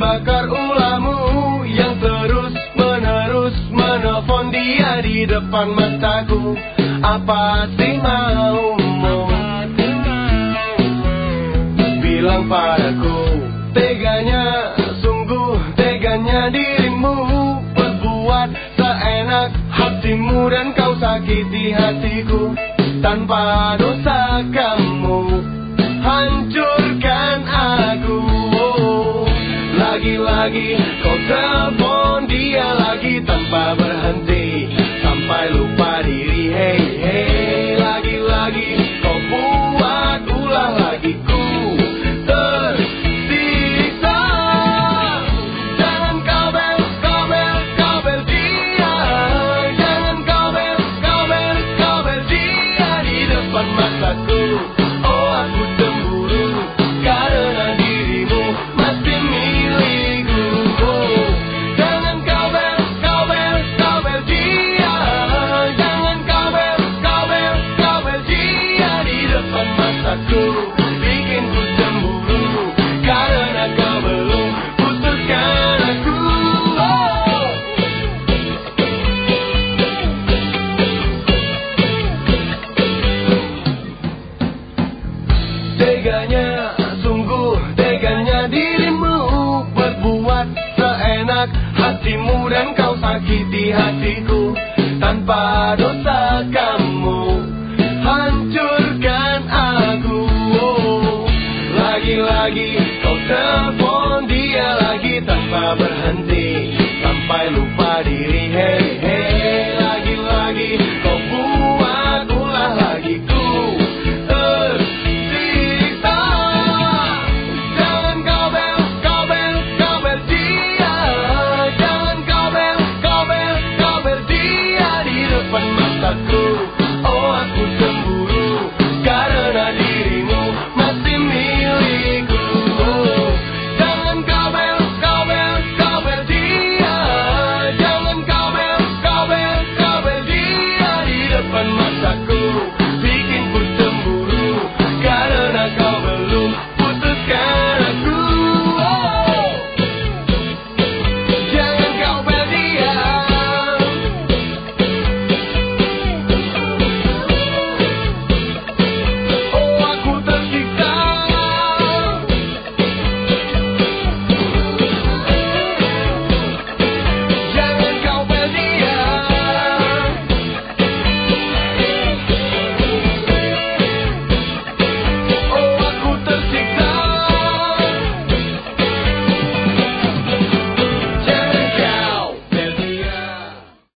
terbakar ulahmu Yang terus menerus menelpon dia di depan mataku. Apa sih maumu Bilang padaku Teganya, sungguh teganya dirimu Berbuat seenak hatimu dan kau sakiti hatiku. Tanpa dosa kamu hancurkan Lagi-lagi kau Teganya, sungguh teganya dirimu. Berbuat seenak hatimu dan kau sakiti hatiku. Tanpa